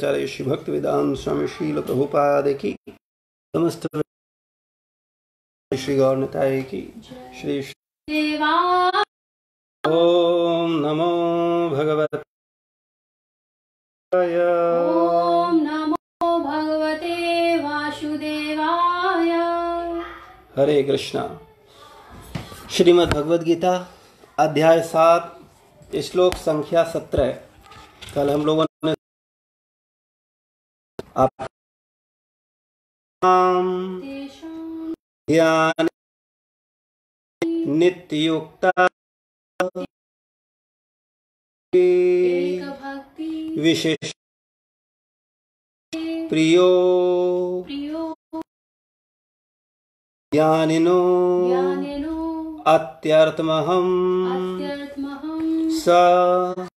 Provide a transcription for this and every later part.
प्रवेजिकाचार्य श्री भक्त वेदांत स्वामी शील प्रभुपाद की समस्त श्री गौर निताय की श्री देवा। ओम नमो भगवत ॐ नमो भगवते वासुदेवाय। हरे कृष्णा। श्रीमद् भगवद गीता अध्याय सात श्लोक संख्या सत्रह कल हम लोगों ने आप तेषां ध्यान नित्ययुक्ता विशेष प्रियो ज्ञानिनो ज्ञानिनो स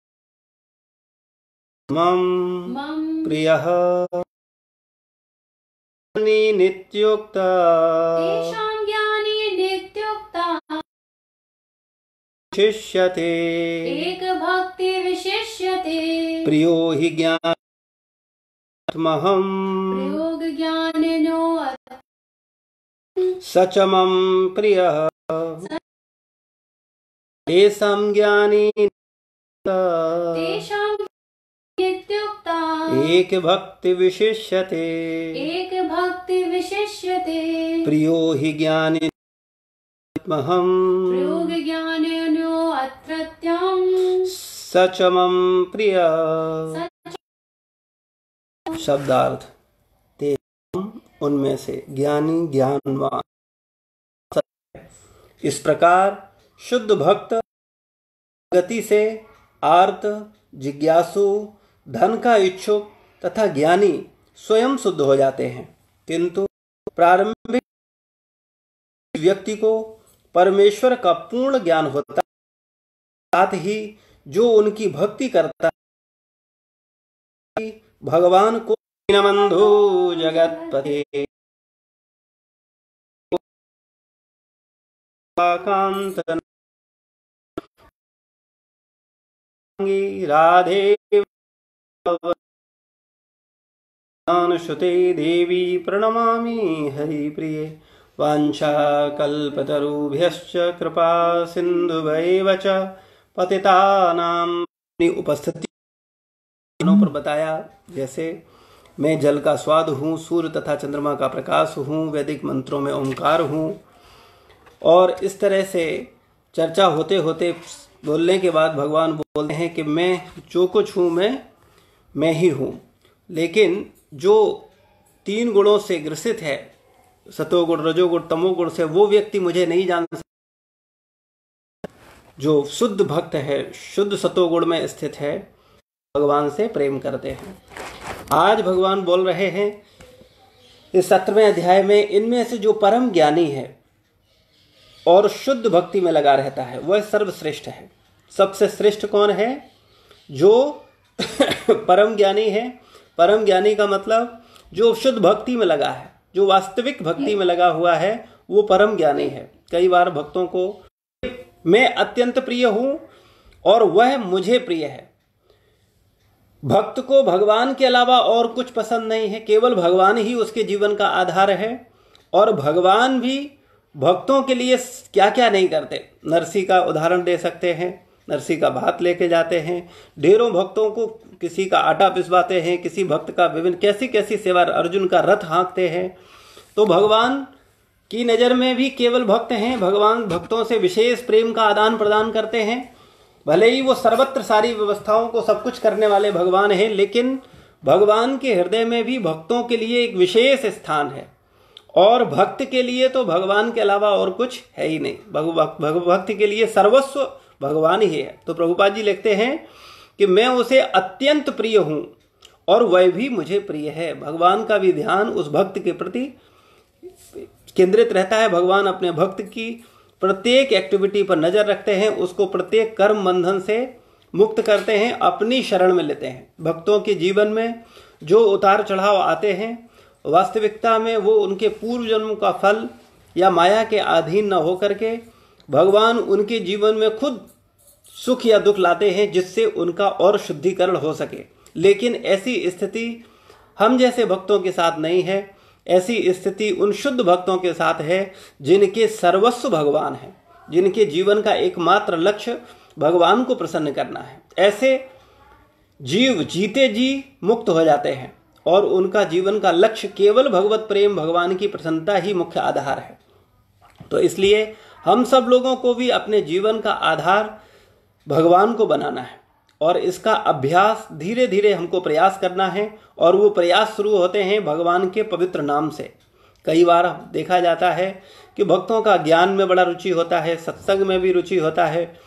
मम प्रियः। नित्युक्ता। तेषां ज्ञानी नित्युक्ता। शिष्यते एकभक्ति विशिष्यते। प्रियो हि ज्ञानमहम् प्रयोग ज्ञानिनो स च मम प्रियः। तेषां ज्ञानी तेषां एक भक्ति विशिष्यते एकभक्ति विशिष्यते प्रियो हि ज्ञानी महम् प्रयोग ज्ञानिनो अत्रत्यं स च मम प्रियः शब्दार्थ। ते उनमें से ज्ञानी ज्ञानवान। इस प्रकार शुद्ध भक्त गति से आर्त जिज्ञासु धन का इच्छुक तथा ज्ञानी स्वयं शुद्ध हो जाते हैं। किंतु प्रारंभिक व्यक्ति को परमेश्वर का पूर्ण ज्ञान होता साथ ही जो उनकी भक्ति करता भगवान को दीनबंधु जगतपते। राधे। श्रुते देवी प्रणमामि हरिप्रिये। वाञ्छाकल्पतरुभ्यश्च कृपा सिन्धुभैव च पतितानां उपस्थिति पर बताया, जैसे मैं जल का स्वाद हूँ, सूर्य तथा चंद्रमा का प्रकाश हूँ, वैदिक मंत्रों में ओंकार हूँ। और इस तरह से चर्चा होते होते बोलने के बाद भगवान बोलते हैं कि मैं जो कुछ हूँ, मैं मैं ही हूँ। लेकिन जो तीन गुणों से ग्रसित है सतोगुण रजोगुण, तमोगुण से, वो व्यक्ति मुझे नहीं जान जो शुद्ध भक्त है, शुद्ध सतोगुण में स्थित है, भगवान से प्रेम करते हैं। आज भगवान बोल रहे हैं, इस सत्रहवें अध्याय में, इनमें से जो परम ज्ञानी है और शुद्ध भक्ति में लगा रहता है, वह सर्वश्रेष्ठ है। सबसे श्रेष्ठ कौन है? जो परम ज्ञानी है। परम ज्ञानी का मतलब जो शुद्ध भक्ति में लगा है, जो वास्तविक भक्ति में लगा हुआ है, वो परम ज्ञानी है। कई बार भक्तों को, मैं अत्यंत प्रिय हूँ और वह मुझे प्रिय है। भक्त को भगवान के अलावा और कुछ पसंद नहीं है। केवल भगवान ही उसके जीवन का आधार है और भगवान भी भक्तों के लिए क्या क्या नहीं करते। नरसी का उदाहरण दे सकते हैं। नरसी का भात लेके जाते हैं। ढेरों भक्तों को किसी का आटा पिसवाते हैं, किसी भक्त का विभिन्न कैसी कैसी सेवा अर्जुन का रथ हाँकते हैं। तो भगवान की नज़र में भी केवल भक्त हैं, भगवान भक्तों से विशेष प्रेम का आदान प्रदान करते हैं। भले ही वो सर्वत्र सारी व्यवस्थाओं को सब कुछ करने वाले भगवान हैं, लेकिन भगवान के हृदय में भी भक्तों के लिए एक विशेष स्थान है। और भक्त के लिए तो भगवान के अलावा और कुछ है ही नहीं। भक्त के लिए सर्वस्व भगवान ही है। तो प्रभुपाद जी लिखते हैं कि मैं उसे अत्यंत प्रिय हूँ और वह भी मुझे प्रिय है। भगवान का भी ध्यान उस भक्त के प्रति केंद्रित रहता है। भगवान अपने भक्त की प्रत्येक एक्टिविटी पर नज़र रखते हैं, उसको प्रत्येक कर्म बंधन से मुक्त करते हैं, अपनी शरण में लेते हैं। भक्तों के जीवन में जो उतार चढ़ाव आते हैं, वास्तविकता में वो उनके पूर्व जन्म का फल या माया के अधीन न होकर के भगवान उनके जीवन में खुद सुख या दुख लाते हैं जिससे उनका और शुद्धिकरण हो सके। लेकिन ऐसी स्थिति हम जैसे भक्तों के साथ नहीं है। ऐसी स्थिति उन शुद्ध भक्तों के साथ है जिनके सर्वस्व भगवान है। जिनके जीवन का एकमात्र लक्ष्य भगवान को प्रसन्न करना है। ऐसे जीव जीते जी मुक्त हो जाते हैं और उनका जीवन का लक्ष्य केवल भगवत प्रेम, भगवान की प्रसन्नता ही मुख्य आधार है। तो इसलिए हम सब लोगों को भी अपने जीवन का आधार भगवान को बनाना है। और इसका अभ्यास धीरे धीरे हमको प्रयास करना है और वो प्रयास शुरू होते हैं भगवान के पवित्र नाम से। कई बार देखा जाता है कि भक्तों का ज्ञान में बड़ा रुचि होता है, सत्संग में भी रुचि होता है।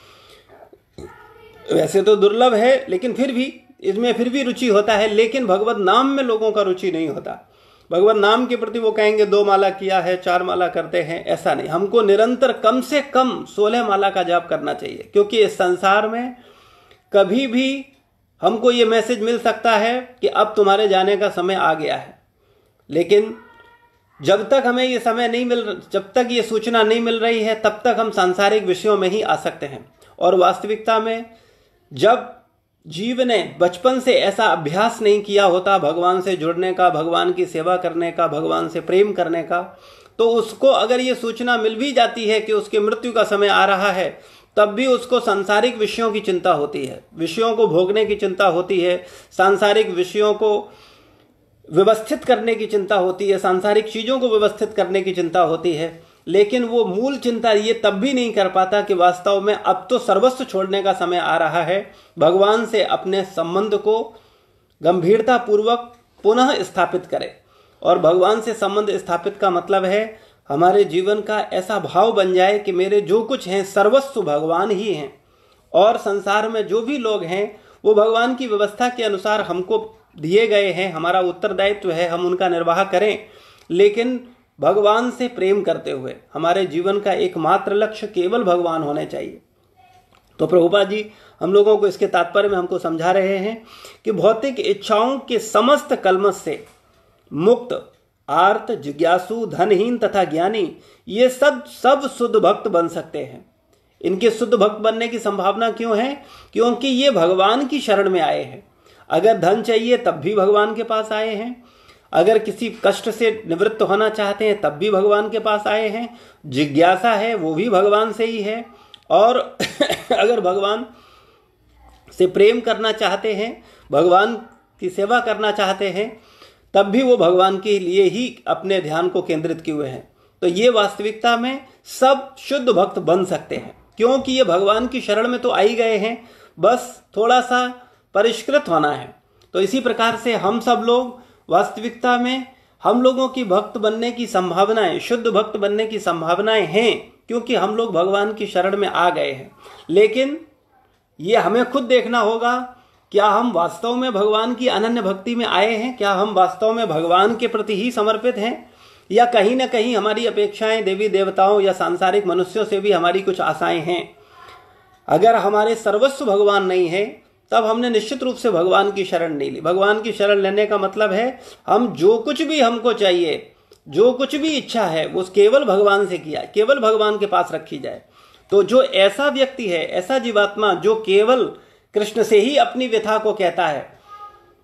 वैसे तो दुर्लभ है, लेकिन फिर भी, इसमें फिर भी रुचि होता है, लेकिन भगवत नाम में लोगों का रुचि नहीं होता। भगवत नाम के प्रति वो कहेंगे, दो माला किया है, चार माला करते हैं। ऐसा नहीं। हमको निरंतर कम से कम सोलह माला का जाप करना चाहिए, क्योंकि इस संसार में कभी भी हमको ये मैसेज मिल सकता है कि अब तुम्हारे जाने का समय आ गया है। लेकिन जब तक हमें ये समय नहीं मिल, जब तक ये सूचना नहीं मिल रही है, तब तक हम सांसारिक विषयों में ही आ सकते हैं। और वास्तविकता में जब जीव ने बचपन से ऐसा अभ्यास नहीं किया होता भगवान से जुड़ने का, भगवान की सेवा करने का, भगवान से प्रेम करने का। तो उसको अगर ये सूचना मिल भी जाती है कि उसकी मृत्यु का समय आ रहा है, तब भी उसको सांसारिक विषयों की चिंता होती है। विषयों को भोगने की चिंता होती है, सांसारिक विषयों को व्यवस्थित करने की चिंता होती है, सांसारिक चीज़ों को व्यवस्थित करने की चिंता होती है। लेकिन वो मूल चिंता ये तब भी नहीं कर पाता कि वास्तव में अब तो सर्वस्व छोड़ने का समय आ रहा है। भगवान से अपने संबंध को गंभीरता पूर्वक पुनः स्थापित करे। और भगवान से संबंध स्थापित का मतलब है, हमारे जीवन का ऐसा भाव बन जाए कि मेरे जो कुछ हैं सर्वस्व भगवान ही हैं। और संसार में जो भी लोग हैं, वो भगवान की व्यवस्था के अनुसार हमको दिए गए हैं, हमारा उत्तरदायित्व है, हम उनका निर्वाह करें। लेकिन भगवान से प्रेम करते हुए, हमारे जीवन का एकमात्र लक्ष्य केवल भगवान होने चाहिए। तो प्रभुपा जी, हम लोगों को इसके तात्पर्य में हमको समझा रहे हैं कि भौतिक इच्छाओं के समस्त कलमस से मुक्त, आर्त, जिज्ञासु, धनहीन तथा ज्ञानी, ये सब सब शुद्ध भक्त बन सकते हैं। इनके शुद्ध भक्त बनने की संभावना क्यों है? क्योंकि ये भगवान की शरण में आए हैं। अगर धन चाहिए, तब भी भगवान के पास आए हैं। अगर किसी कष्ट से निवृत्त होना चाहते हैं, तब भी भगवान के पास आए हैं। जिज्ञासा है, वो भी भगवान से ही है। और अगर भगवान से प्रेम करना चाहते हैं, भगवान की सेवा करना चाहते हैं, तब भी वो भगवान के लिए ही अपने ध्यान को केंद्रित किए हुए हैं। तो ये वास्तविकता में सब शुद्ध भक्त बन सकते हैं। क्योंकि ये भगवान की शरण में तो आई गए हैं। बस थोड़ा सा परिष्कृत होना है। तो इसी प्रकार से हम सब लोग वास्तविकता में हम लोगों की भक्त बनने की संभावनाएँ, शुद्ध भक्त बनने की संभावनाएँ हैं, क्योंकि हम लोग भगवान की शरण में आ गए हैं। लेकिन ये हमें खुद देखना होगा, क्या हम वास्तव में भगवान की अनन्य भक्ति में आए हैं? क्या हम वास्तव में भगवान के प्रति ही समर्पित हैं? या कहीं ना कहीं हमारी अपेक्षाएँ देवी देवताओं या सांसारिक मनुष्यों से भी हमारी कुछ आशाएँ हैं। अगर हमारे सर्वस्व भगवान नहीं है तब हमने निश्चित रूप से भगवान की शरण नहीं ली। भगवान की शरण लेने का मतलब है, हम जो कुछ भी हमको चाहिए, जो कुछ भी इच्छा है, वो केवल भगवान से किया केवल भगवान के पास रखी जाए। तो जो ऐसा व्यक्ति है, ऐसा जीवात्मा जो केवल कृष्ण से ही अपनी व्यथा को कहता है,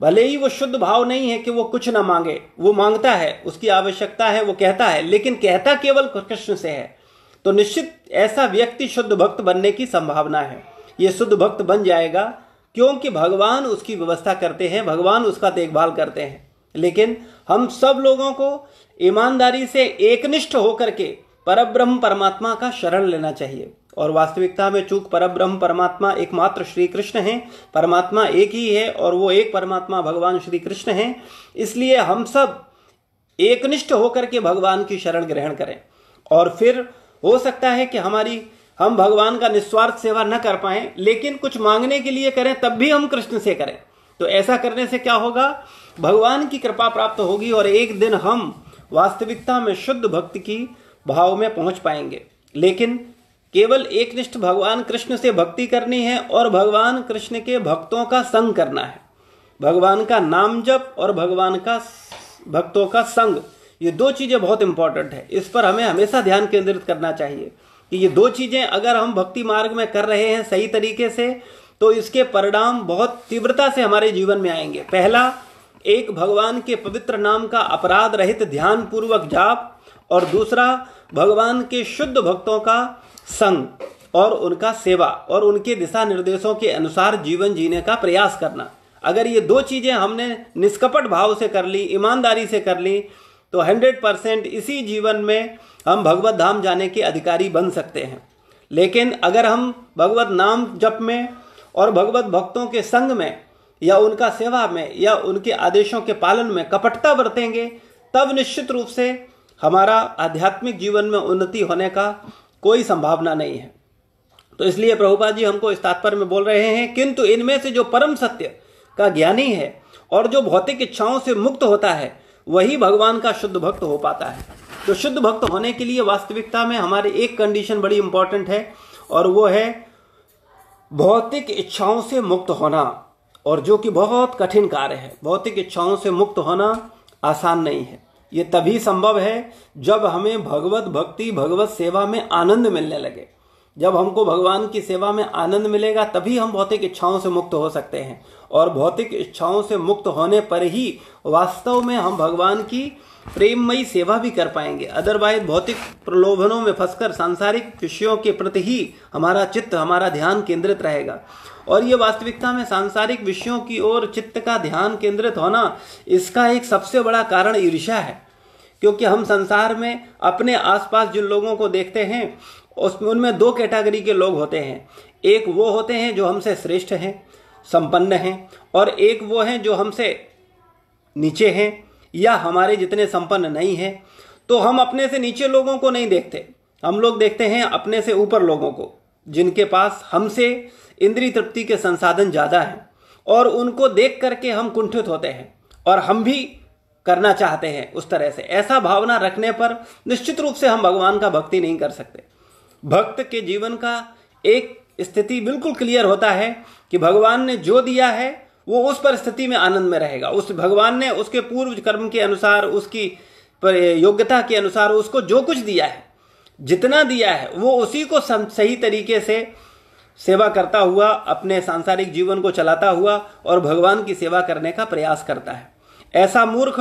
भले ही वो शुद्ध भाव नहीं है कि वो कुछ ना मांगे, वो माँगता है, उसकी आवश्यकता है, वो कहता है, लेकिन कहता केवल कृष्ण से है। तो निश्चित ऐसा व्यक्ति शुद्ध भक्त बनने की संभावना है। ये शुद्ध भक्त बन जाएगा क्योंकि भगवान उसकी व्यवस्था करते हैं, भगवान उसका देखभाल करते हैं। लेकिन हम सब लोगों को ईमानदारी से एकनिष्ठ होकर के परब्रह्म परमात्मा का शरण लेना चाहिए। और वास्तविकता में चूक परब्रह्म परमात्मा एकमात्र श्री कृष्ण है, परमात्मा एक ही है और वो एक परमात्मा भगवान श्री कृष्ण है। इसलिए हम सब एकनिष्ठ होकर के भगवान की शरण ग्रहण करें। और फिर हो सकता है कि हमारी हम भगवान का निस्वार्थ सेवा न कर पाए, लेकिन कुछ मांगने के लिए करें, तब भी हम कृष्ण से करें। तो ऐसा करने से क्या होगा? भगवान की कृपा प्राप्त होगी और एक दिन हम वास्तविकता में शुद्ध भक्ति की भाव में पहुँच पाएँगे। लेकिन केवल एक निष्ठ भगवान कृष्ण से भक्ति करनी है और भगवान कृष्ण के भक्तों का संग करना है। भगवान का नाम जप और भगवान का भक्तों का संग, ये दो चीज़ें बहुत इंपॉर्टेंट है। इस पर हमें हमेशा ध्यान केंद्रित करना चाहिए। कि ये दो चीज़ें अगर हम भक्ति मार्ग में कर रहे हैं सही तरीके से तो इसके परिणाम बहुत तीव्रता से हमारे जीवन में आएँगे। पहला, एक भगवान के पवित्र नाम का अपराध रहित ध्यान पूर्वक जाप, और दूसरा, भगवान के शुद्ध भक्तों का संग और उनका सेवा और उनके दिशा निर्देशों के अनुसार जीवन जीने का प्रयास करना। अगर ये दो चीज़ें हमने निष्कपट भाव से कर ली, ईमानदारी से कर ली तो हंड्रेड परसेंट इसी जीवन में हम भगवत धाम जाने के अधिकारी बन सकते हैं। लेकिन अगर हम भगवत नाम जप में और भगवत भक्तों के संग में या उनका सेवा में या उनके आदेशों के पालन में कपटता बरतेंगे, तब निश्चित रूप से हमारा आध्यात्मिक जीवन में उन्नति होने का कोई संभावना नहीं है। तो इसलिए प्रभुपाद जी हमको इस तात्पर्य में बोल रहे हैं, किंतु इनमें से जो परम सत्य का ज्ञानी है और जो भौतिक इच्छाओं से मुक्त होता है वही भगवान का शुद्ध भक्त हो पाता है। तो शुद्ध भक्त होने के लिए वास्तविकता में हमारी एक कंडीशन बड़ी इंपॉर्टेंट है, और वो है भौतिक इच्छाओं से मुक्त होना, और जो कि बहुत कठिन कार्य है। भौतिक इच्छाओं से मुक्त होना आसान नहीं है। ये तभी संभव है जब हमें भगवत भक्ति, भगवत सेवा में आनंद मिलने लगे। जब हमको भगवान की सेवा में आनंद मिलेगा, तभी हम भौतिक इच्छाओं से मुक्त हो सकते हैं। और भौतिक इच्छाओं से मुक्त होने पर ही वास्तव में हम भगवान की प्रेममयी सेवा भी कर पाएँगे। अदरवाइज़ भौतिक प्रलोभनों में फंसकर सांसारिक विषयों के प्रति ही हमारा चित्त, हमारा ध्यान केंद्रित रहेगा। और ये वास्तविकता में सांसारिक विषयों की ओर चित्त का ध्यान केंद्रित होना इसका एक सबसे बड़ा कारण ईर्ष्या है। क्योंकि हम संसार में अपने आसपास जिन लोगों को देखते हैं उसमें उनमें दो कैटेगरी के लोग होते हैं। एक वो होते हैं जो हमसे श्रेष्ठ हैं संपन्न हैं और एक वो हैं जो हमसे नीचे हैं या हमारे जितने संपन्न नहीं हैं। तो हम अपने से नीचे लोगों को नहीं देखते। हम लोग देखते हैं अपने से ऊपर लोगों को, जिनके पास हमसे इंद्रिय तृप्ति के संसाधन ज़्यादा हैं और उनको देख करके हम कुंठित होते हैं और हम भी करना चाहते हैं उस तरह से। ऐसा भावना रखने पर निश्चित रूप से हम भगवान का भक्ति नहीं कर सकते। भक्त के जीवन का एक स्थिति बिल्कुल क्लियर होता है कि भगवान ने जो दिया है, वो उस परिस्थिति में आनंद में रहेगा। उस भगवान ने उसके पूर्व कर्म के अनुसार, उसकी योग्यता के अनुसार उसको जो कुछ दिया है, जितना दिया है, वो उसी को सही तरीके से सेवा करता हुआ, अपने सांसारिक जीवन को चलाता हुआ और भगवान की सेवा करने का प्रयास करता है। ऐसा मूर्ख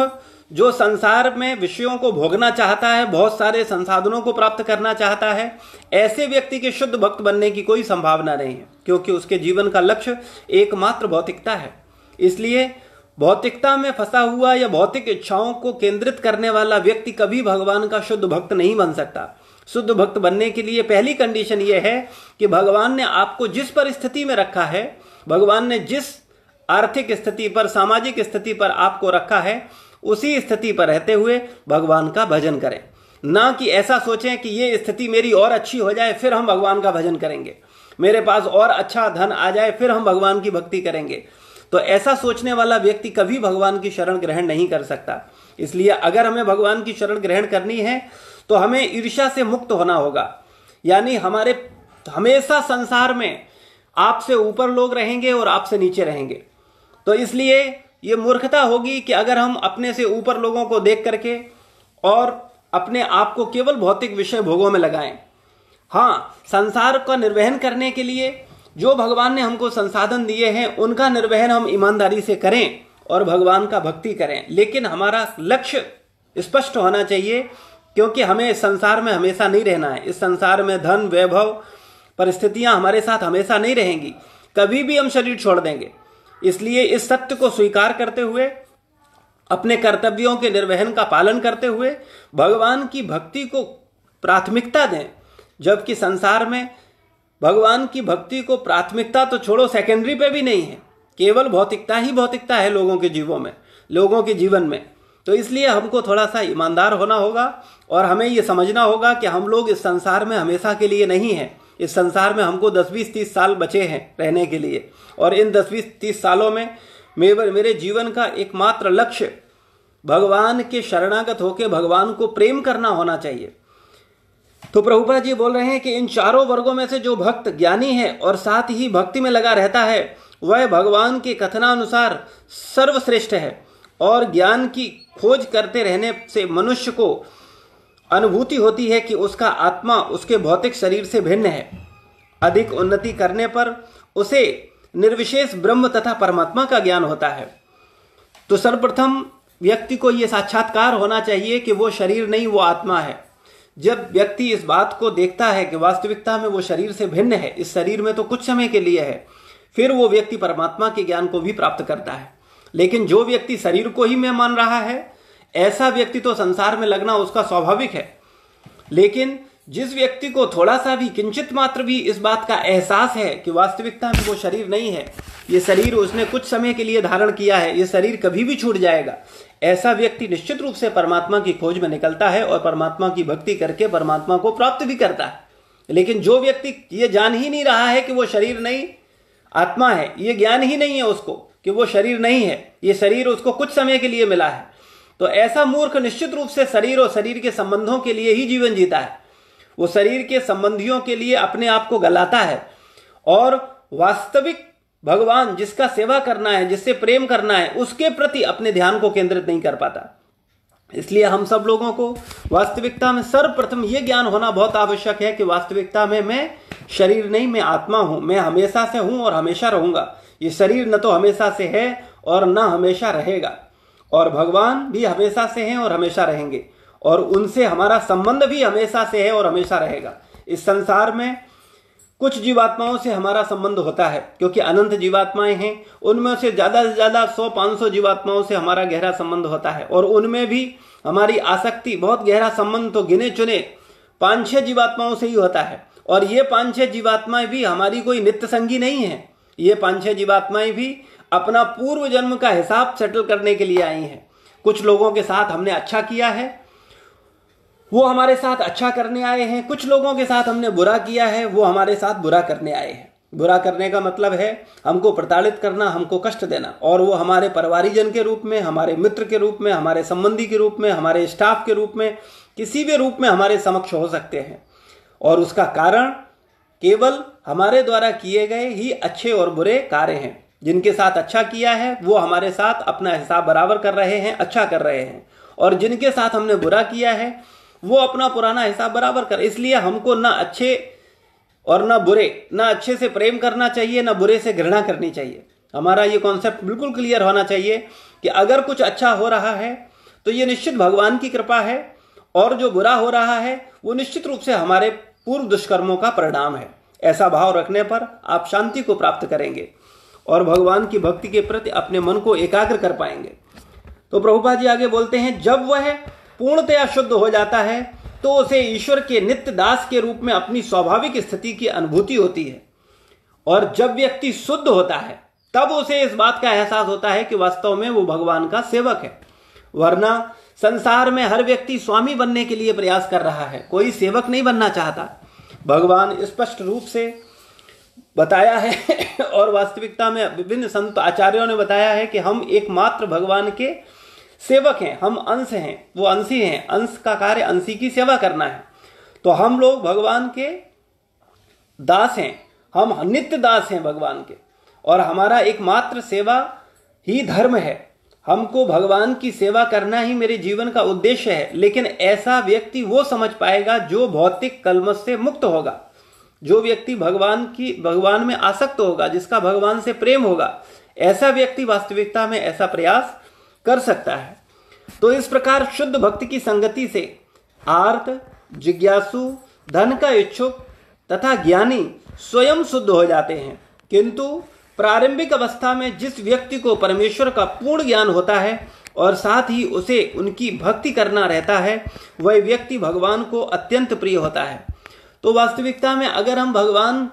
जो संसार में विषयों को भोगना चाहता है, बहुत सारे संसाधनों को प्राप्त करना चाहता है, ऐसे व्यक्ति के शुद्ध भक्त बनने की कोई संभावना नहीं है, क्योंकि उसके जीवन का लक्ष्य एकमात्र भौतिकता है। इसलिए भौतिकता में फंसा हुआ या भौतिक इच्छाओं को केंद्रित करने वाला व्यक्ति कभी भगवान का शुद्ध भक्त नहीं बन सकता। शुद्ध भक्त बनने के लिए पहली कंडीशन यह है कि भगवान ने आपको जिस परिस्थिति में रखा है, भगवान ने जिस आर्थिक स्थिति पर, सामाजिक स्थिति पर आपको रखा है उसी स्थिति पर रहते हुए भगवान का भजन करें। ना कि ऐसा सोचें कि ये स्थिति मेरी और अच्छी हो जाए, फिर हम भगवान का भजन करेंगे। मेरे पास और अच्छा धन आ जाए, फिर हम भगवान की भक्ति करेंगे। तो ऐसा सोचने वाला व्यक्ति कभी भगवान की शरण ग्रहण नहीं कर सकता। इसलिए अगर हमें भगवान की शरण ग्रहण करनी है तो हमें ईर्ष्या से मुक्त होना होगा। यानी हमारे, हमेशा संसार में आपसे ऊपर लोग रहेंगे और आपसे नीचे रहेंगे। तो इसलिए ये मूर्खता होगी कि अगर हम अपने से ऊपर लोगों को देख करके और अपने आप को केवल भौतिक विषय भोगों में लगाएँ। हाँ संसार का निर्वहन करने के लिए जो भगवान ने हमको संसाधन दिए हैं, उनका निर्वहन हम ईमानदारी से करें और भगवान का भक्ति करें। लेकिन हमारा लक्ष्य स्पष्ट होना चाहिए, क्योंकि हमें इस संसार में हमेशा नहीं रहना है। इस संसार में धन, वैभव, परिस्थितियाँ हमारे साथ हमेशा नहीं रहेंगी। कभी भी हम शरीर छोड़ देंगे। इसलिए इस सत्य को स्वीकार करते हुए, अपने कर्तव्यों के निर्वहन का पालन करते हुए, भगवान की भक्ति को प्राथमिकता दें। जबकि संसार में भगवान की भक्ति को प्राथमिकता तो छोड़ो सेकेंडरी पे भी नहीं है। केवल भौतिकता ही भौतिकता है लोगों के जीवों में, लोगों के जीवन में। तो इसलिए हमको थोड़ा सा ईमानदार होना होगा और हमें ये समझना होगा कि हम लोग इस संसार में हमेशा के लिए नहीं है। इस संसार में हमको दस बीस तीस साल बचे हैं रहने के लिए। और इन दस बीस तीस सालों में मेरे मेरे जीवन का एकमात्र लक्ष्य भगवान के शरणागत होकर भगवान को प्रेम करना होना चाहिए। तो प्रभुपा जी बोल रहे हैं कि इन चारों वर्गों में से जो भक्त ज्ञानी है और साथ ही भक्ति में लगा रहता है, वह भगवान के कथनानुसार सर्वश्रेष्ठ है और ज्ञान की खोज करते रहने से मनुष्य को अनुभूति होती है कि उसका आत्मा उसके भौतिक शरीर से भिन्न है। अधिक उन्नति करने पर उसे निर्विशेष ब्रह्म तथा परमात्मा का ज्ञान होता है। तो सर्वप्रथम व्यक्ति को यह साक्षात्कार होना चाहिए कि वो शरीर नहीं, वो आत्मा है। जब व्यक्ति इस बात को देखता है कि वास्तविकता में वो शरीर से भिन्न है, इस शरीर में तो कुछ समय के लिए है, फिर वो व्यक्ति परमात्मा के ज्ञान को भी प्राप्त करता है। लेकिन जो व्यक्ति शरीर को ही मैं मान रहा है ऐसा व्यक्ति तो संसार में लगना उसका स्वाभाविक है। लेकिन जिस व्यक्ति को थोड़ा सा भी किंचित मात्र भी इस बात का एहसास है कि वास्तविकता में वो शरीर नहीं है, ये शरीर उसने कुछ समय के लिए धारण किया है, ये शरीर कभी भी छूट जाएगा। ऐसा व्यक्ति निश्चित रूप से परमात्मा की खोज में निकलता है और परमात्मा की भक्ति करके परमात्मा को प्राप्त भी करता है। लेकिन जो व्यक्ति ये जान ही नहीं रहा है कि वो शरीर नहीं, आत्मा है, ये ज्ञान ही नहीं है उसको कि वो शरीर नहीं है, ये शरीर उसको कुछ समय के लिए मिला है। तो ऐसा मूर्ख निश्चित रूप से शरीर और शरीर के संबंधों के लिए ही जीवन जीता है। वो शरीर के संबंधियों के लिए अपने आप को गलाता है और वास्तविक भगवान जिसका सेवा करना है, जिससे प्रेम करना है, उसके प्रति अपने ध्यान को केंद्रित नहीं कर पाता। इसलिए हम सब लोगों को वास्तविकता में सर्वप्रथम यह ज्ञान होना बहुत आवश्यक है कि वास्तविकता में मैं शरीर नहीं, मैं आत्मा हूँ, मैं हमेशा से हूँ और हमेशा रहूँगा। ये शरीर न तो हमेशा से है और न हमेशा रहेगा। और भगवान भी हमेशा से हैं और हमेशा रहेंगे। और उनसे हमारा संबंध भी हमेशा से है और हमेशा रहेगा। इस संसार में कुछ जीवात्माओं से हमारा संबंध होता है, क्योंकि अनंत जीवात्माएँ हैं। उनमें से ज़्यादा से ज़्यादा सौ, पाँच सौ जीवात्माओं से हमारा गहरा संबंध होता है। और उनमें भी हमारी आसक्ति, बहुत गहरा संबंध तो गिने चुने पाँच, छह जीवात्माओं से ही होता है। और ये पाँच, छह जीवात्माएँ भी हमारी कोई नित्य संगी नहीं है। ये पाँच, छह जीवात्माएँ भी अपना पूर्व जन्म का हिसाब सेटल करने के लिए आई हैं। कुछ लोगों के साथ हमने अच्छा किया है, वो हमारे साथ अच्छा करने आए हैं। कुछ लोगों के साथ हमने बुरा किया है, वो हमारे साथ बुरा करने आए हैं। बुरा करने का मतलब है हमको प्रताड़ित करना, हमको कष्ट देना। और वो हमारे परिवारीजन के रूप में, हमारे मित्र के रूप में, हमारे संबंधी के रूप में, हमारे स्टाफ के रूप में, किसी भी रूप में हमारे समक्ष हो सकते हैं। और उसका कारण केवल हमारे द्वारा किए गए ही अच्छे और बुरे कार्य हैं। जिनके साथ अच्छा किया है, वो हमारे साथ अपना हिसाब बराबर कर रहे हैं अच्छा कर रहे हैं। और जिनके साथ हमने बुरा किया है, वो अपना पुराना हिसाब बराबर कर। इसलिए हमको ना अच्छे और ना बुरे, ना अच्छे से प्रेम करना चाहिए, ना बुरे से घृणा करनी चाहिए। हमारा ये कॉन्सेप्ट बिल्कुल क्लियर होना चाहिए कि अगर कुछ अच्छा हो रहा है तो ये निश्चित भगवान की कृपा है, और जो बुरा हो रहा है, वो निश्चित रूप से हमारे पूर्व दुष्कर्मों का परिणाम है। ऐसा भाव रखने पर आप शांति को प्राप्त करेंगे। और भगवान की भक्ति के प्रति अपने मन को एकाग्र कर पाएँगे। तो प्रभुपा जी आगे बोलते हैं, जब वह पूर्णतया शुद्ध हो जाता है तो उसे ईश्वर के नित्य दास के रूप में अपनी स्वाभाविक स्थिति की अनुभूति होती है। और जब व्यक्ति शुद्ध होता है, तब उसे इस बात का एहसास होता है कि वास्तव में वो भगवान का सेवक है। वरना संसार में हर व्यक्ति स्वामी बनने के लिए प्रयास कर रहा है, कोई सेवक नहीं बनना चाहता। भगवान स्पष्ट रूप से बताया है और वास्तविकता में विभिन्न संत आचार्यों ने बताया है कि हम एकमात्र भगवान के सेवक हैं, हम अंश हैं, वो अंशी हैं, अंश का कार्य अंशी की सेवा करना है। तो हम लोग भगवान के दास हैं, हम नित्य दास हैं भगवान के, और हमारा एकमात्र सेवा ही धर्म है। हमको भगवान की सेवा करना ही मेरे जीवन का उद्देश्य है, लेकिन ऐसा व्यक्ति वो समझ पाएगा जो भौतिक कलमस से मुक्त होगा। जो व्यक्ति भगवान की, भगवान में आसक्त होगा, जिसका भगवान से प्रेम होगा, ऐसा व्यक्ति वास्तविकता में ऐसा प्रयास कर सकता है। तो इस प्रकार शुद्ध भक्ति की संगति से आर्त, जिज्ञासु, धन का इच्छुक तथा ज्ञानी स्वयं शुद्ध हो जाते हैं। किंतु प्रारंभिक अवस्था में जिस व्यक्ति को परमेश्वर का पूर्ण ज्ञान होता है और साथ ही उसे उनकी भक्ति करना रहता है, वह व्यक्ति भगवान को अत्यंत प्रिय होता है। तो वास्तविकता में अगर हम भगवान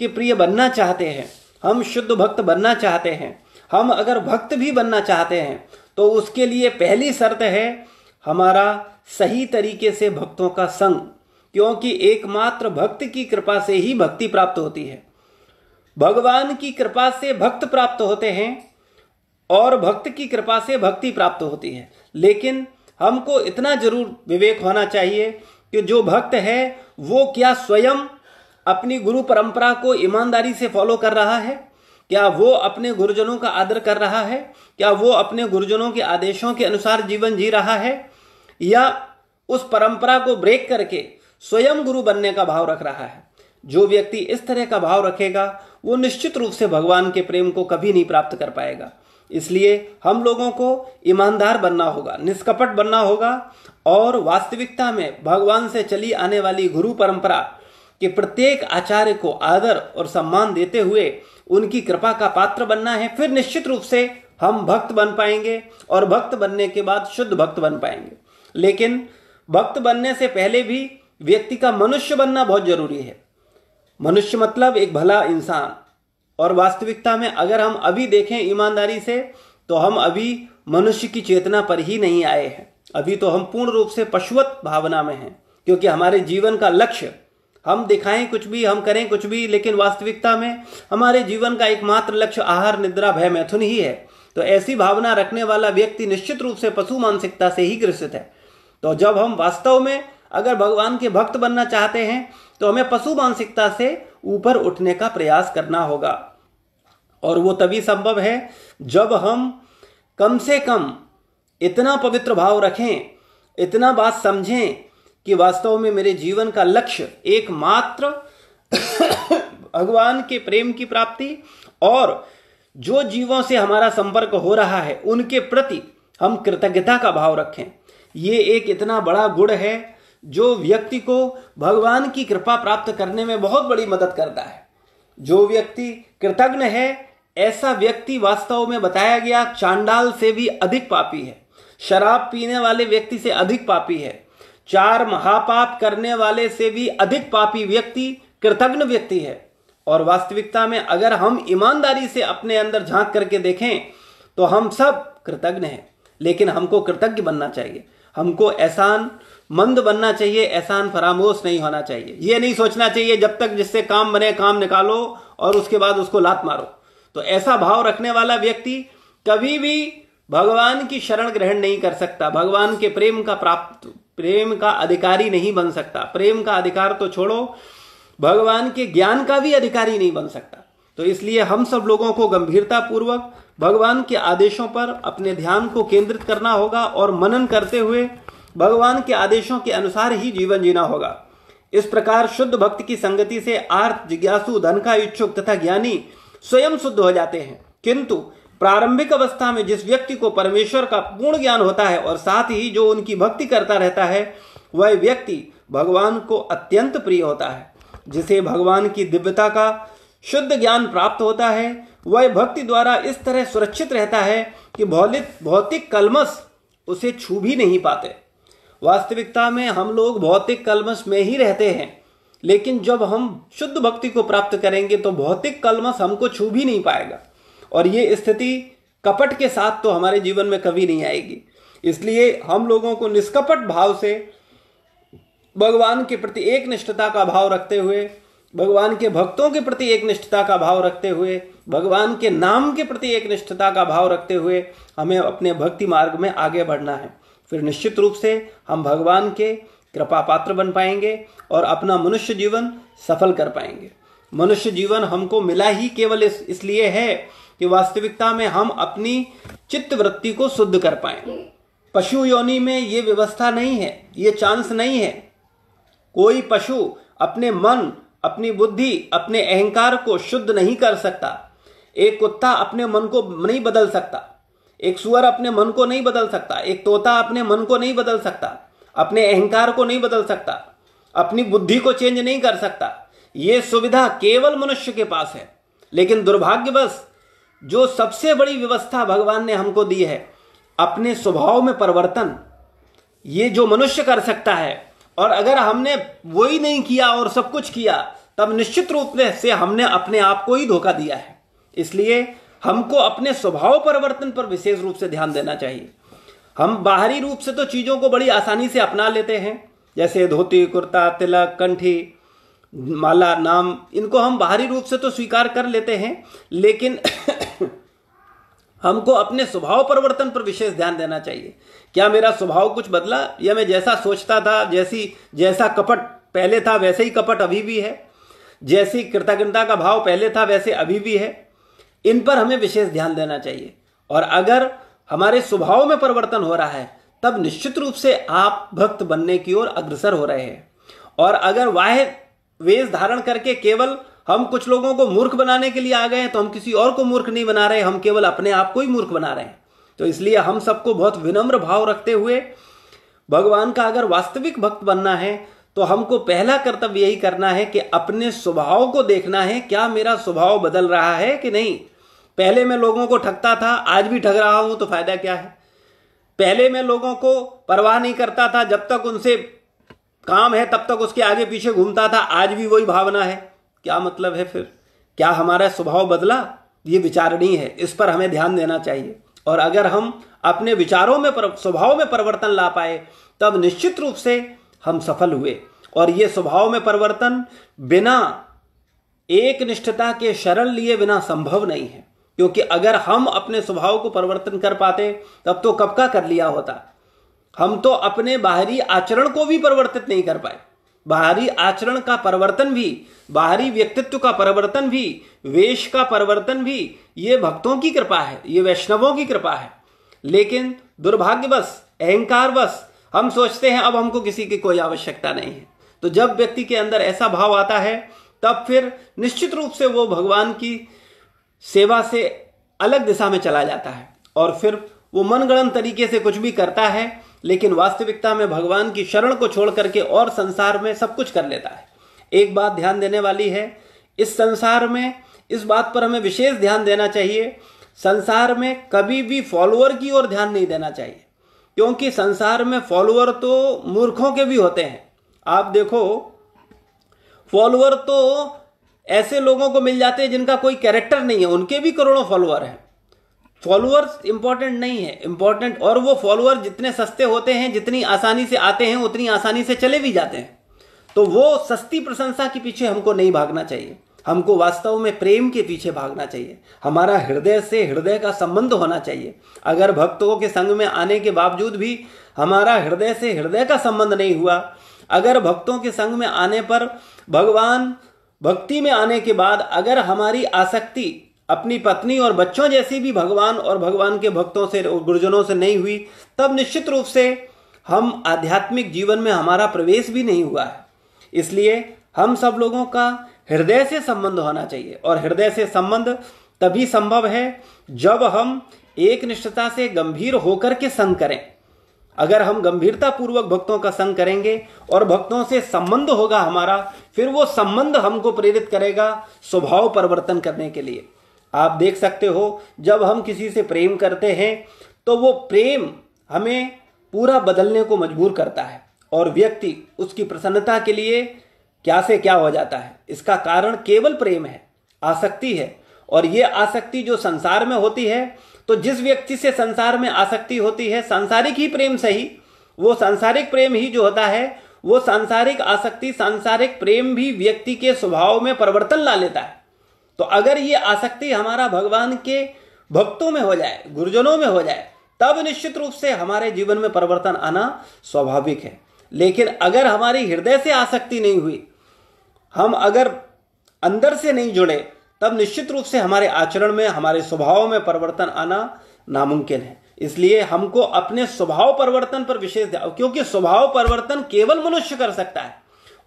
के प्रिय बनना चाहते हैं, हम शुद्ध भक्त बनना चाहते हैं, हम अगर भक्त भी बनना चाहते हैं तो उसके लिए पहली शर्त है हमारा सही तरीके से भक्तों का संग, क्योंकि एकमात्र भक्त की कृपा से ही भक्ति प्राप्त होती है। भगवान की कृपा से भक्त प्राप्त होते हैं और भक्त की कृपा से भक्ति प्राप्त होती है। लेकिन हमको इतना ज़रूर विवेक होना चाहिए कि जो भक्त है, वो क्या स्वयं अपनी गुरु परंपरा को ईमानदारी से फॉलो कर रहा है? क्या वो अपने गुरुजनों का आदर कर रहा है? क्या वो अपने गुरुजनों के आदेशों के अनुसार जीवन जी रहा है? या उस परंपरा को ब्रेक करके स्वयं गुरु बनने का भाव रख रहा है? जो व्यक्ति इस तरह का भाव रखेगा, वो निश्चित रूप से भगवान के प्रेम को कभी नहीं प्राप्त कर पाएगा। इसलिए हम लोगों को ईमानदार बनना होगा, निष्कपट बनना होगा और वास्तविकता में भगवान से चली आने वाली गुरु परंपरा के प्रत्येक आचार्य को आदर और सम्मान देते हुए उनकी कृपा का पात्र बनना है। फिर निश्चित रूप से हम भक्त बन पाएँगे और भक्त बनने के बाद शुद्ध भक्त बन पाएँगे। लेकिन भक्त बनने से पहले भी व्यक्ति का मनुष्य बनना बहुत ज़रूरी है। मनुष्य मतलब एक भला इंसान। और वास्तविकता में अगर हम अभी देखें ईमानदारी से तो हम अभी मनुष्य की चेतना पर ही नहीं आए हैं। अभी तो हम पूर्ण रूप से पशुवत भावना में हैं, क्योंकि हमारे जीवन का लक्ष्य, हम दिखाएँ कुछ भी, हम करें कुछ भी, लेकिन वास्तविकता में हमारे जीवन का एकमात्र लक्ष्य आहार, निद्रा, भय, मैथुन ही है। तो ऐसी भावना रखने वाला व्यक्ति निश्चित रूप से पशु मानसिकता से ही ग्रसित है। तो जब हम वास्तव में अगर भगवान के भक्त बनना चाहते हैं तो हमें पशु मानसिकता से ऊपर उठने का प्रयास करना होगा। और वो तभी संभव है जब हम कम से कम इतना पवित्र भाव रखें, इतना बात समझें कि वास्तव में मेरे जीवन का लक्ष्य एकमात्र भगवान के प्रेम की प्राप्ति और जो जीवों से हमारा संपर्क हो रहा है, उनके प्रति हम कृतज्ञता का भाव रखें। ये एक इतना बड़ा गुण है जो व्यक्ति को भगवान की कृपा प्राप्त करने में बहुत बड़ी मदद करता है। जो व्यक्ति कृतज्ञ है, ऐसा व्यक्ति वास्तव में बताया गया चांडाल से भी अधिक पापी है। शराब पीने वाले व्यक्ति से अधिक पापी है। चार महापाप करने वाले से भी अधिक पापी व्यक्ति कृतज्ञ व्यक्ति है। और वास्तविकता में अगर हम ईमानदारी से अपने अंदर झाँक करके देखें तो हम सब कृतज्ञ हैं। लेकिन हमको कृतज्ञ बनना चाहिए। हमको एहसान मंद बनना चाहिए, एहसान, फरामोश नहीं होना चाहिए। ये नहीं सोचना चाहिए, जब तक जिससे काम बने, काम निकालो और उसके बाद उसको लात मारो। तो ऐसा भाव रखने वाला व्यक्ति कभी भी भगवान की शरण ग्रहण नहीं कर सकता। भगवान के प्रेम का प्राप्त, प्रेम का अधिकारी नहीं बन सकता। प्रेम का अधिकार तो छोड़ो, भगवान के ज्ञान का भी अधिकारी नहीं बन सकता। तो इसलिए हम सब लोगों को गंभीरता पूर्वक भगवान के आदेशों पर अपने ध्यान को केंद्रित करना होगा और मनन करते हुए भगवान के आदेशों के अनुसार ही जीवन जीना होगा। इस प्रकार शुद्ध भक्त की संगति से आर्थ, जिज्ञासु, धन का इच्छुक तथा ज्ञानी स्वयं शुद्ध हो जाते हैं। किंतु प्रारंभिक अवस्था में जिस व्यक्ति को परमेश्वर का पूर्ण ज्ञान होता है और साथ ही जो उनकी भक्ति करता रहता है, वह व्यक्ति भगवान को अत्यंत प्रिय होता है। जिसे भगवान की दिव्यता का शुद्ध ज्ञान प्राप्त होता है, वह भक्ति द्वारा इस तरह सुरक्षित रहता है कि भौतिक भौतिक कलमस उसे छू भी नहीं पाते। वास्तविकता में हम लोग भौतिक कलमश में ही रहते हैं। लेकिन जब हम शुद्ध भक्ति को प्राप्त करेंगे तो भौतिक कलमस हमको छू भी नहीं पाएगा। और ये स्थिति कपट के साथ तो हमारे जीवन में कभी नहीं आएगी। इसलिए हम लोगों को निष्कपट भाव से भगवान के प्रति एक निष्ठता का भाव रखते हुए, भगवान के भक्तों के प्रति एक निष्ठता का भाव रखते हुए, भगवान के नाम के प्रति एक निष्ठता का भाव रखते हुए हमें अपने भक्ति मार्ग में आगे बढ़ना है। फिर निश्चित रूप से हम भगवान के कृपा पात्र बन पाएँगे और अपना मनुष्य जीवन सफल कर पाएँगे। मनुष्य जीवन हमको मिला ही केवल इस, इसलिए है कि वास्तविकता में हम अपनी चित्त वृत्ति को शुद्ध कर पाए। पशु योनि में ये व्यवस्था नहीं है ये चांस नहीं है। कोई पशु अपने मन अपनी बुद्धि अपने अहंकार को शुद्ध नहीं कर सकता। एक कुत्ता अपने मन को नहीं बदल सकता। एक सुअर अपने मन को नहीं बदल सकता, एक तोता अपने मन को नहीं बदल सकता, अपने अहंकार को नहीं बदल सकता, अपनी बुद्धि को चेंज नहीं कर सकता। ये सुविधा केवल मनुष्य के पास है। लेकिन दुर्भाग्यवश, जो सबसे बड़ी व्यवस्था भगवान ने हमको दी है, अपने स्वभाव में परिवर्तन, ये जो मनुष्य कर सकता है, और अगर हमने वो ही नहीं किया और सब कुछ किया, तब निश्चित रूप से हमने अपने आप को ही धोखा दिया है। इसलिए हमको अपने स्वभाव परिवर्तन पर विशेष रूप से ध्यान देना चाहिए। हम बाहरी रूप से तो चीज़ों को बड़ी आसानी से अपना लेते हैं, जैसे धोती, कुर्ता, तिलक, कंठी, माला, नाम, इनको हम बाहरी रूप से तो स्वीकार कर लेते हैं, लेकिन हमको अपने स्वभाव परिवर्तन पर विशेष ध्यान देना चाहिए। क्या मेरा स्वभाव कुछ बदला? या मैं जैसा सोचता था, जैसी, जैसा कपट पहले था, वैसे ही कपट अभी भी है। जैसी कृतज्ञता का भाव पहले था, वैसे अभी भी है। इन पर हमें विशेष ध्यान देना चाहिए। और अगर हमारे स्वभाव में परिवर्तन हो रहा है, तब निश्चित रूप से आप भक्त बनने की ओर अग्रसर हो रहे हैं। और अगर वाह वेश धारण करके केवल हम कुछ लोगों को मूर्ख बनाने के लिए आ गए हैं तो हम किसी और को मूर्ख नहीं बना रहे, हम केवल अपने आप को ही मूर्ख बना रहे हैं। तो इसलिए हम सबको बहुत विनम्र भाव रखते हुए भगवान का अगर वास्तविक भक्त बनना है तो हमको पहला कर्तव्य यही करना है कि अपने स्वभाव को देखना है, क्या मेरा स्वभाव बदल रहा है कि नहीं। पहले मैं लोगों को ठगता था, आज भी ठग रहा हूँ तो फ़ायदा क्या है? पहले मैं लोगों को परवाह नहीं करता था, जब तक उनसे काम है, तब तक उसके आगे पीछे घूमता था, आज भी वही भावना है। क्या मतलब है फिर? क्या हमारा स्वभाव बदला? ये विचारणीय है, इस पर हमें ध्यान देना चाहिए। और अगर हम अपने विचारों में स्वभाव में परिवर्तन ला पाए, तब निश्चित रूप से हम सफल हुए। और ये स्वभाव में परिवर्तन बिना एक निष्ठता के शरण लिए बिना संभव नहीं है। क्योंकि अगर हम अपने स्वभाव को परिवर्तन कर पाते, तब तो कब का कर लिया होता। हम तो अपने बाहरी आचरण को भी परिवर्तित नहीं कर पाए। बाहरी आचरण का परिवर्तन भी, बाहरी व्यक्तित्व का परिवर्तन भी, वेश का परिवर्तन भी, ये भक्तों की कृपा है, ये वैष्णवों की कृपा है। लेकिन दुर्भाग्यवश, अहंकारवश, हम सोचते हैं, अब हमको किसी की कोई आवश्यकता नहीं है। तो जब व्यक्ति के अंदर ऐसा भाव आता है, तब फिर निश्चित रूप से वो भगवान की सेवा से अलग दिशा में चला जाता है। और फिर वो मनगणन तरीके से कुछ भी करता है, लेकिन वास्तविकता में भगवान की शरण को छोड़ करके और संसार में सब कुछ कर लेता है। एक बात ध्यान देने वाली है, इस संसार में, इस बात पर हमें विशेष ध्यान देना चाहिए। संसार में कभी भी फॉलोअर की ओर ध्यान नहीं देना चाहिए, क्योंकि संसार में फॉलोअर तो मूर्खों के भी होते हैं। आप देखो फॉलोअर तो ऐसे लोगों को मिल जाते हैं जिनका कोई कैरेक्टर नहीं है, उनके भी करोड़ों फॉलोअर हैं। फॉलोअर्स इंपॉर्टेंट नहीं है। इंपॉर्टेंट और वो फॉलोअर जितने सस्ते होते हैं, जितनी आसानी से आते हैं, उतनी आसानी से चले भी जाते हैं। तो वो सस्ती प्रशंसा के पीछे हमको नहीं भागना चाहिए। हमको वास्तव में प्रेम के पीछे भागना चाहिए। हमारा हृदय से हृदय का संबंध होना चाहिए। अगर भक्तों के संग में आने के बावजूद भी हमारा हृदय से हृदय का संबंध नहीं हुआ, अगर भक्तों के संग में आने पर भगवान भक्ति में आने के बाद अगर हमारी आसक्ति अपनी पत्नी और बच्चों जैसी भी भगवान और भगवान के भक्तों से गुरुजनों से नहीं हुई, तब निश्चित रूप से हम आध्यात्मिक जीवन में हमारा प्रवेश भी नहीं हुआ है। इसलिए हम सब लोगों का हृदय से संबंध होना चाहिए और हृदय से संबंध तभी संभव है जब हम एक निष्ठता से गंभीर होकर के संग करें। अगर हम गंभीरता पूर्वक भक्तों का संग करेंगे और भक्तों से संबंध होगा हमारा, फिर वो संबंध हमको प्रेरित करेगा स्वभाव परिवर्तन करने के लिए। आप देख सकते हो, जब हम किसी से प्रेम करते हैं तो वो प्रेम हमें पूरा बदलने को मजबूर करता है और व्यक्ति उसकी प्रसन्नता के लिए क्या से क्या हो जाता है। इसका कारण केवल प्रेम है, आसक्ति है और ये आसक्ति जो संसार में होती है तो जिस व्यक्ति से संसार में आसक्ति होती है, सांसारिक ही प्रेम सही वो सांसारिक प्रेम ही जो होता है, वो सांसारिक आसक्ति, सांसारिक प्रेम भी व्यक्ति के स्वभाव में परिवर्तन ला लेता है। तो अगर ये आसक्ति हमारा भगवान के भक्तों में हो जाए, गुरुजनों में हो जाए, तब निश्चित रूप से हमारे जीवन में परिवर्तन आना स्वाभाविक है। लेकिन अगर हमारी हृदय से आसक्ति नहीं हुई, हम अगर अंदर से नहीं जुड़े तब निश्चित रूप से हमारे आचरण में, हमारे स्वभाव में परिवर्तन आना नामुमकिन है। इसलिए हमको अपने स्वभाव परिवर्तन पर विशेष क्योंकि स्वभाव परिवर्तन केवल मनुष्य कर सकता है।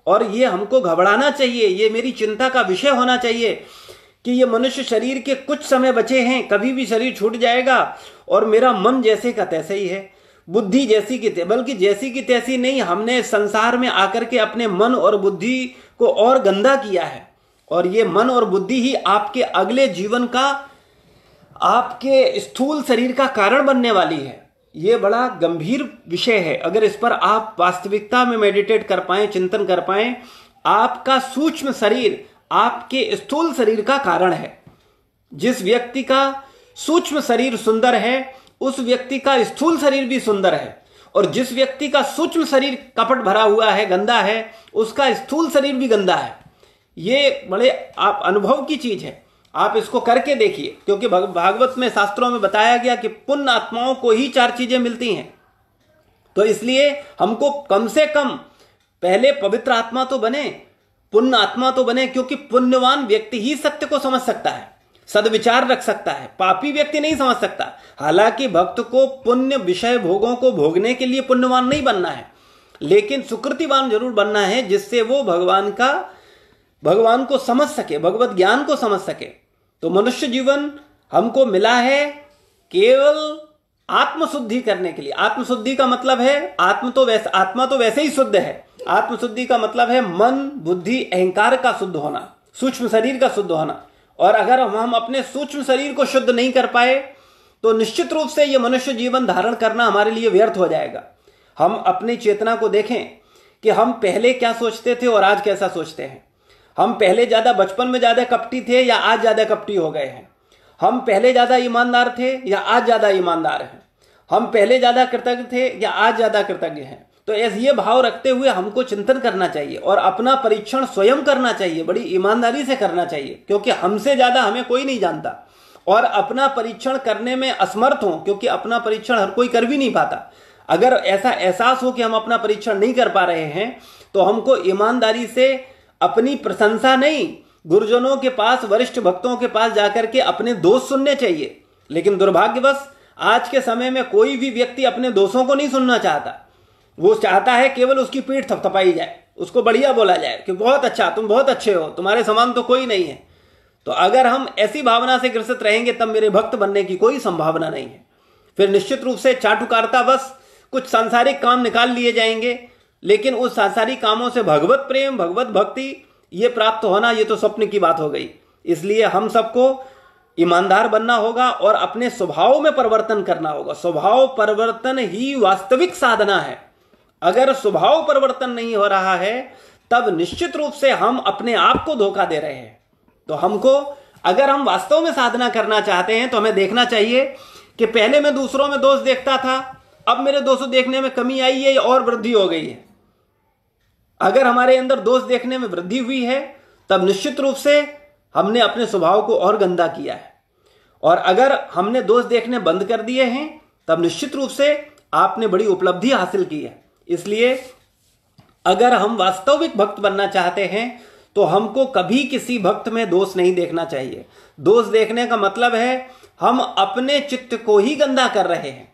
और ये हमको घबराना चाहिए, ये मेरी चिंता का विषय होना चाहिए कि ये मनुष्य शरीर के कुछ समय बचे हैं, कभी भी शरीर छूट जाएगा और मेरा मन जैसे का तैसे ही है। बुद्धि जैसी की बल्कि जैसी की तैसी नहीं, हमने संसार में आकर के अपने मन और बुद्धि को और गंदा किया है। और ये मन और बुद्धि ही आपके अगले जीवन का, आपके स्थूल शरीर का कारण बनने वाली है। ये बड़ा गंभीर विषय है। अगर इस पर आप वास्तविकता में मेडिटेट कर पाए, चिंतन कर पाए, आपका सूक्ष्म शरीर आपके स्थूल शरीर का कारण है। जिस व्यक्ति का सूक्ष्म शरीर सुंदर है, उस व्यक्ति का स्थूल शरीर भी सुंदर है। और जिस व्यक्ति का सूक्ष्म शरीर कपट भरा हुआ है, गंदा है, उसका स्थूल शरीर भी गंदा है। ये बड़े आप अनुभव की चीज़ है। आप इसको करके देखिए, क्योंकि भागवत में, शास्त्रों में बताया गया कि पुण्य आत्माओं को ही चार चीज़ें मिलती हैं। तो इसलिए हमको कम से कम, पहले पवित्र आत्मा तो बने, पुण्य आत्मा तो बने, क्योंकि पुण्यवान व्यक्ति ही सत्य को समझ सकता है, सदविचार रख सकता है, पापी व्यक्ति नहीं समझ सकता। हालाँकि भक्त को पुण्य विषय भोगों को भोगने के लिए पुण्यवान नहीं बनना है, लेकिन सुकृतिवान ज़रूर बनना है, जिससे वो भगवान का भगवान को समझ सके, भगवत ज्ञान को समझ सके। तो मनुष्य जीवन हमको मिला है केवल आत्मशुद्धि करने के लिए। आत्मशुद्धि का मतलब है आत्म तो वैसे, आत्मा तो वैसे ही शुद्ध है। आत्मशुद्धि का मतलब है मन, बुद्धि, अहंकार का शुद्ध होना, सूक्ष्म शरीर का शुद्ध होना। और अगर हम अपने सूक्ष्म शरीर को शुद्ध नहीं कर पाए तो निश्चित रूप से यह मनुष्य जीवन धारण करना हमारे लिए व्यर्थ हो जाएगा। हम अपनी चेतना को देखें कि हम पहले क्या सोचते थे और आज कैसा सोचते हैं। हम पहले ज़्यादा बचपन में ज़्यादा कपटी थे या आज ज़्यादा कपटी हो गए हैं? हम पहले ज़्यादा ईमानदार थे या आज ज़्यादा ईमानदार हैं? हम पहले ज़्यादा कृतज्ञ थे या आज ज़्यादा कृतज्ञ हैं? तो ऐसे ये भाव रखते हुए हमको चिंतन करना चाहिए और अपना परीक्षण स्वयं करना चाहिए, बड़ी ईमानदारी से करना चाहिए, क्योंकि हमसे ज़्यादा हमें कोई नहीं जानता। और अपना परीक्षण करने में असमर्थ हो, क्योंकि अपना परीक्षण हर कोई कर भी नहीं पाता। अगर ऐसा एहसास हो कि हम अपना परीक्षण नहीं कर पा रहे हैं तो हमको ईमानदारी से अपनी प्रशंसा नहीं, गुरुजनों के पास, वरिष्ठ भक्तों के पास जाकर के अपने दोष सुनने चाहिए। लेकिन दुर्भाग्यवश, आज के समय में कोई भी व्यक्ति अपने दोषों को नहीं सुनना चाहता। वो चाहता है केवल उसकी पीठ थपथपाई जाए, उसको बढ़िया बोला जाए कि बहुत अच्छा तुम बहुत अच्छे हो, तुम्हारे समान तो कोई नहीं है। तो अगर हम ऐसी भावना से ग्रसित रहेंगे, तब मेरे भक्त बनने की कोई संभावना नहीं है। फिर निश्चित रूप से चाटुकारता बस कुछ सांसारिक काम निकाल लिए जाएँगे लेकिन उस सांसारिक कामों से भगवत प्रेम, भगवत भक्ति, ये प्राप्त होना, ये तो स्वप्न की बात हो गई। इसलिए हम सबको ईमानदार बनना होगा और अपने स्वभाव में परिवर्तन करना होगा। स्वभाव परिवर्तन ही वास्तविक साधना है। अगर स्वभाव परिवर्तन नहीं हो रहा है, तब निश्चित रूप से हम अपने आप को धोखा दे रहे हैं। तो हमको, अगर हम वास्तव में साधना करना चाहते हैं तो हमें देखना चाहिए कि पहले मैं दूसरों में दोष देखता था, अब मेरे दोष देखने में कमी आई है और वृद्धि हो गई है। अगर हमारे अंदर दोष देखने में वृद्धि हुई है, तब निश्चित रूप से हमने अपने स्वभाव को और गंदा किया है। और अगर हमने दोष देखने बंद कर दिए हैं, तब निश्चित रूप से आपने बड़ी उपलब्धि हासिल की है। इसलिए अगर हम वास्तविक भक्त बनना चाहते हैं तो हमको कभी किसी भक्त में दोष नहीं देखना चाहिए। दोष देखने का मतलब है, हम अपने चित्त को ही गंदा कर रहे हैं।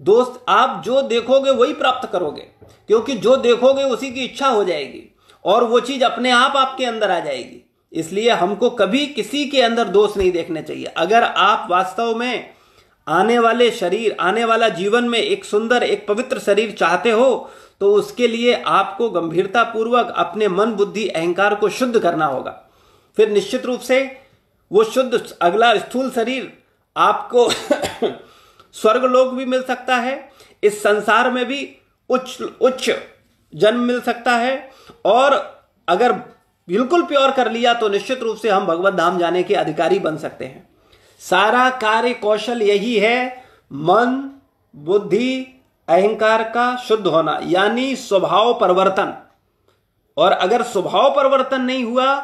दोस्त, आप जो देखोगे वही प्राप्त करोगे, क्योंकि जो देखोगे उसी की इच्छा हो जाएगी, और वो चीज़ अपने आप आपके अंदर आ जाएगी। इसलिए हमको कभी किसी के अंदर दोष नहीं देखने चाहिए। अगर आप वास्तव में आने वाले शरीर, आने वाला जीवन में एक सुंदर, एक पवित्र शरीर चाहते हो तो उसके लिए आपको गंभीरता पूर्वक अपने मन, बुद्धि, अहंकार को शुद्ध करना होगा। फिर निश्चित रूप से वो शुद्ध, अगला स्थूल शरीर आपको स्वर्ग लोक भी मिल सकता है, इस संसार में भी उच्च उच्च जन्म मिल सकता है, और अगर बिल्कुल प्योर कर लिया तो निश्चित रूप से हम भगवत धाम जाने के अधिकारी बन सकते हैं। सारा कार्य कौशल यही है, मन, बुद्धि, अहंकार का शुद्ध होना, यानी स्वभाव परिवर्तन। और अगर स्वभाव परिवर्तन नहीं हुआ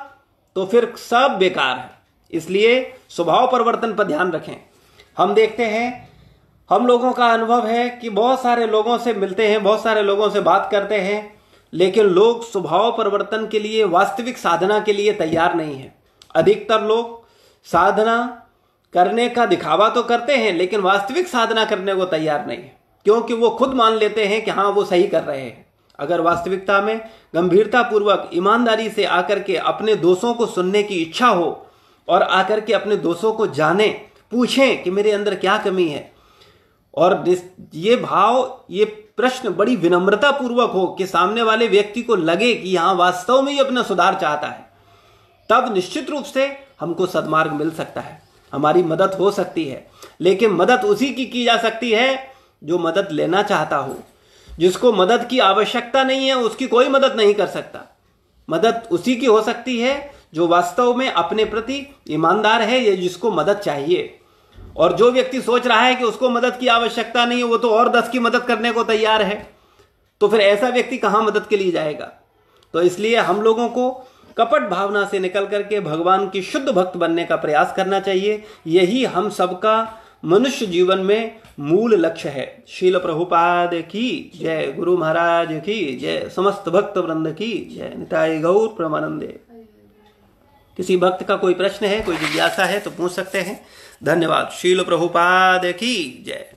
तो फिर सब बेकार है। इसलिए स्वभाव परिवर्तन पर ध्यान रखें। हम देखते हैं हम लोगों का अनुभव है कि बहुत सारे लोगों से मिलते हैं, बहुत सारे लोगों से बात करते हैं, लेकिन लोग स्वभाव परिवर्तन के लिए, वास्तविक साधना के लिए तैयार नहीं है। अधिकतर लोग साधना करने का दिखावा तो करते हैं, लेकिन वास्तविक साधना करने को तैयार नहीं है, क्योंकि वो खुद मान लेते हैं कि हाँ वो सही कर रहे हैं। अगर वास्तविकता में गंभीरता पूर्वक ईमानदारी से आकर के अपने दोषों को सुनने की इच्छा हो और आकर के अपने दोषों को जाने, पूछें कि मेरे अंदर क्या कमी है और ये भाव, ये प्रश्न बड़ी विनम्रता पूर्वक हो कि सामने वाले व्यक्ति को लगे कि यहाँ वास्तव में ही अपना सुधार चाहता है, तब निश्चित रूप से हमको सदमार्ग मिल सकता है। हमारी मदद हो सकती है, लेकिन मदद उसी की की जा सकती है जो मदद लेना चाहता हो। जिसको मदद की आवश्यकता नहीं है, उसकी कोई मदद नहीं कर सकता। मदद उसी की हो सकती है जो वास्तव में अपने प्रति ईमानदार है, या जिसको मदद चाहिए। और जो व्यक्ति सोच रहा है कि उसको मदद की आवश्यकता नहीं है, वो तो और दस की मदद करने को तैयार है। तो फिर ऐसा व्यक्ति कहाँ मदद के लिए जाएगा? तो इसलिए हम लोगों को कपट भावना से निकल करके भगवान की शुद्ध भक्त बनने का प्रयास करना चाहिए। यही हम सबका मनुष्य जीवन में मूल लक्ष्य है। शील प्रभुपाद की जय, गुरु महाराज की जय, समस्त भक्त वृंद की जय। निताय गौर प्रमानंदे। किसी भक्त का कोई प्रश्न है, कोई जिज्ञासा है तो पूछ सकते हैं। धन्यवाद। शील प्रभुपाद की जय।